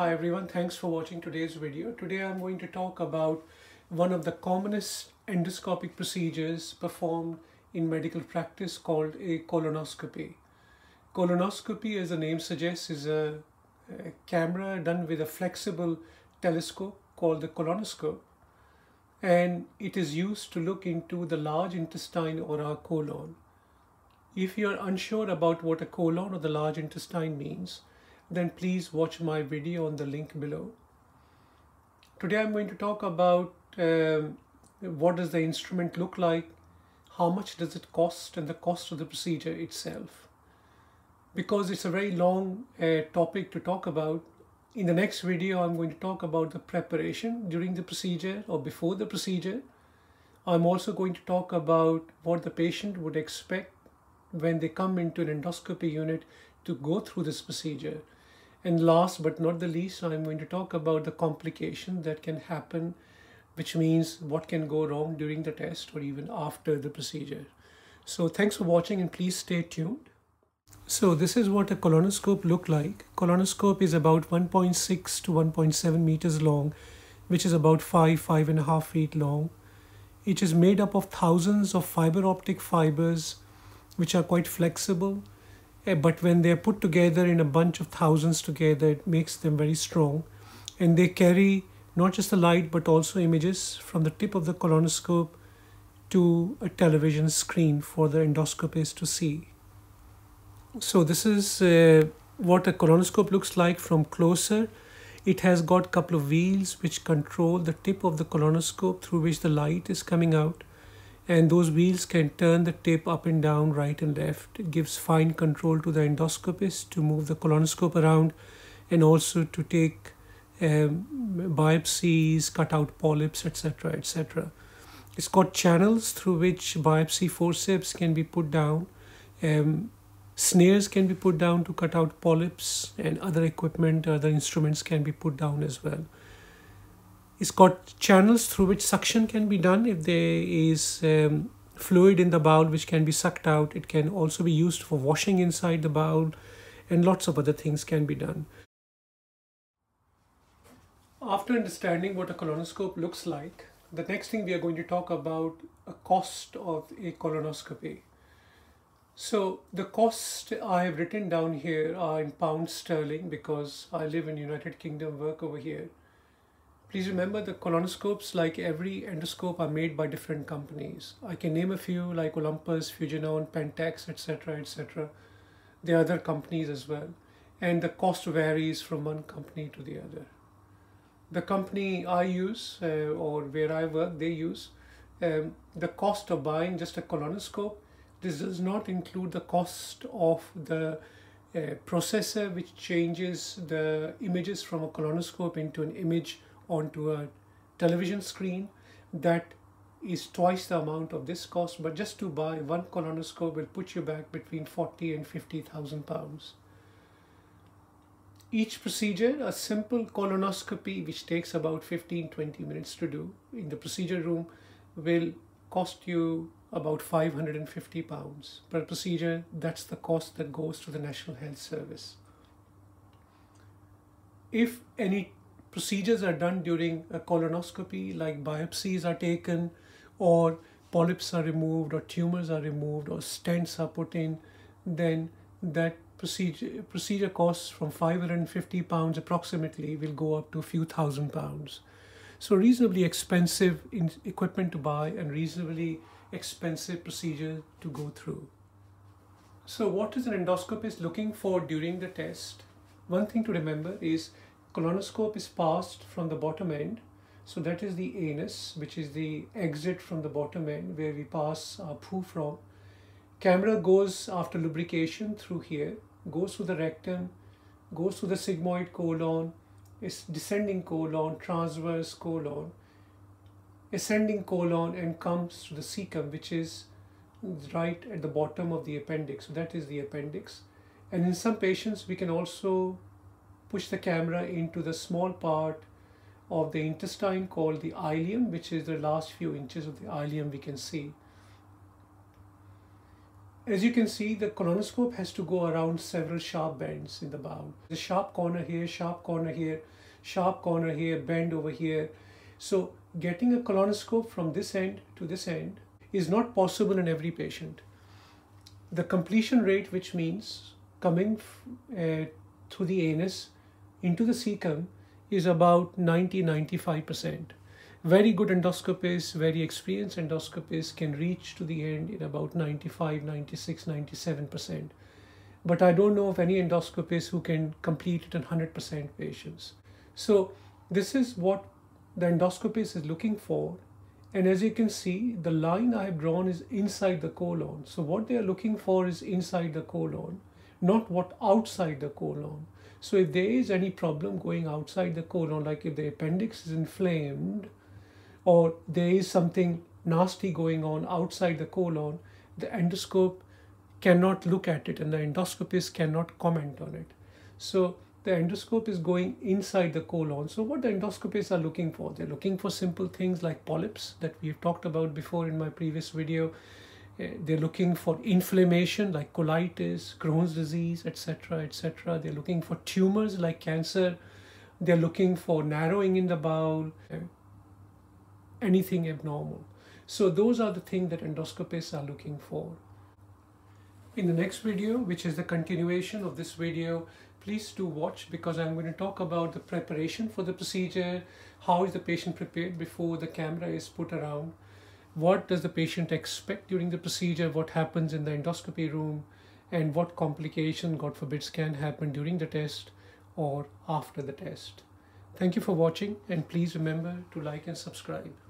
Hi everyone, thanks for watching today's video. Today I'm going to talk about one of the commonest endoscopic procedures performed in medical practice called a colonoscopy. Colonoscopy, as the name suggests, is a, a camera done with a flexible telescope called the colonoscope and it is used to look into the large intestine or our colon. If you're unsure about what a colon or the large intestine means, then please watch my video on the link below. Today I'm going to talk about um, what does the instrument look like, how much does it cost and the cost of the procedure itself. Because it's a very long uh, topic to talk about, in the next video I'm going to talk about the preparation during the procedure or before the procedure. I'm also going to talk about what the patient would expect when they come into an endoscopy unit to go through this procedure. And last but not the least, I'm going to talk about the complication that can happen, which means what can go wrong during the test or even after the procedure. So thanks for watching and please stay tuned. So this is what a colonoscope look like. Colonoscope is about 1.6 to 1.7 meters long, which is about 5, 5 and a half feet long. It is made up of thousands of fiber optic fibers, which are quite flexible but when they're put together in a bunch of thousands together, it makes them very strong. And they carry not just the light, but also images from the tip of the colonoscope to a television screen for the endoscopist to see. So this is uh, what a colonoscope looks like from closer. It has got a couple of wheels which control the tip of the colonoscope through which the light is coming out and those wheels can turn the tip up and down, right and left. It gives fine control to the endoscopist to move the colonoscope around and also to take um, biopsies, cut out polyps, etc. etc. It's got channels through which biopsy forceps can be put down. Um, snares can be put down to cut out polyps and other equipment, other instruments can be put down as well. It's got channels through which suction can be done if there is um, fluid in the bowel which can be sucked out. It can also be used for washing inside the bowel and lots of other things can be done. After understanding what a colonoscope looks like, the next thing we are going to talk about a cost of a colonoscopy. So the cost I have written down here are in pounds sterling because I live in United Kingdom, work over here. Please remember the colonoscopes, like every endoscope, are made by different companies. I can name a few like Olympus, Fujinon, Pentax, etc., etc. There are other companies as well. And the cost varies from one company to the other. The company I use uh, or where I work, they use um, the cost of buying just a colonoscope. This does not include the cost of the uh, processor which changes the images from a colonoscope into an image onto a television screen that is twice the amount of this cost but just to buy one colonoscope will put you back between 40 and 50,000 pounds. Each procedure, a simple colonoscopy which takes about 15-20 minutes to do in the procedure room will cost you about 550 pounds per procedure. That's the cost that goes to the National Health Service. If any procedures are done during a colonoscopy, like biopsies are taken, or polyps are removed, or tumors are removed, or stents are put in, then that procedure procedure costs from 550 pounds approximately will go up to a few thousand pounds. So reasonably expensive equipment to buy and reasonably expensive procedure to go through. So what is an endoscopist looking for during the test? One thing to remember is colonoscope is passed from the bottom end. So that is the anus, which is the exit from the bottom end where we pass our poo from. Camera goes after lubrication through here, goes through the rectum, goes through the sigmoid colon, is descending colon, transverse colon, ascending colon and comes to the cecum, which is right at the bottom of the appendix. So that is the appendix. And in some patients, we can also push the camera into the small part of the intestine called the ileum, which is the last few inches of the ileum we can see. As you can see, the colonoscope has to go around several sharp bends in the bowel. The sharp corner here, sharp corner here, sharp corner here, bend over here. So getting a colonoscope from this end to this end is not possible in every patient. The completion rate, which means coming uh, through the anus into the cecum, is about 90-95%. Very good endoscopists, very experienced endoscopists can reach to the end in about 95, 96, 97%. But I don't know of any endoscopists who can complete it in 100% patients. So this is what the endoscopist is looking for. And as you can see, the line I have drawn is inside the colon. So what they are looking for is inside the colon, not what outside the colon. So if there is any problem going outside the colon, like if the appendix is inflamed, or there is something nasty going on outside the colon, the endoscope cannot look at it and the endoscopist cannot comment on it. So the endoscope is going inside the colon. So what the endoscopists are looking for? They're looking for simple things like polyps that we've talked about before in my previous video. Uh, they're looking for inflammation like colitis, Crohn's disease, etc., etc. They're looking for tumors like cancer. They're looking for narrowing in the bowel, uh, anything abnormal. So those are the things that endoscopists are looking for. In the next video, which is the continuation of this video, please do watch because I'm going to talk about the preparation for the procedure, how is the patient prepared before the camera is put around, what does the patient expect during the procedure, what happens in the endoscopy room, and what complication, God forbids, can happen during the test or after the test. Thank you for watching and please remember to like and subscribe.